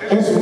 It's